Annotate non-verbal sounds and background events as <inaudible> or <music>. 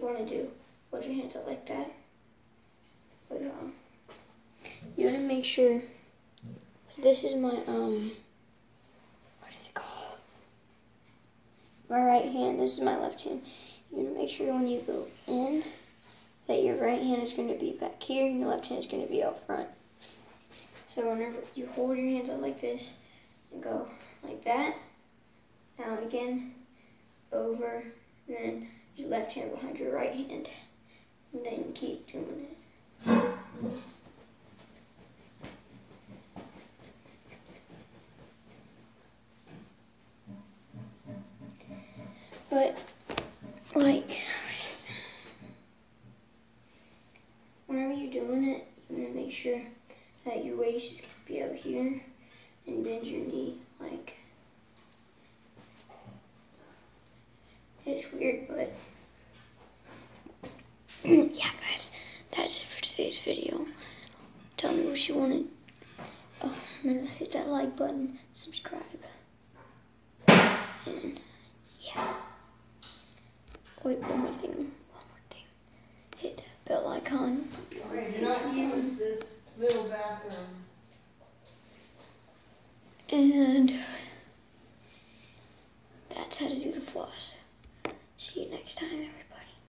want to do, hold your hands up like that. Wait, on. You want to make sure, this is my, um, what is it called? My right hand, this is my left hand. You want to make sure when you go in, that your right hand is going to be back here and your left hand is going to be out front. So whenever you hold your hands up like this and go like that, down again, over, and then your left hand behind your right hand. And then keep doing it. But, like, whenever you're doing it, you want to make sure that your waist is going to be out here and bend your knee like It's weird, but <clears throat> yeah, guys, that's it for today's video. Tell me what you wanted. Oh, I'm gonna hit that like button, subscribe, and yeah. Wait, one more thing. One more thing. Hit that bell icon. Do not use this little bathroom. And that's how to do the floss. See you next time, everybody.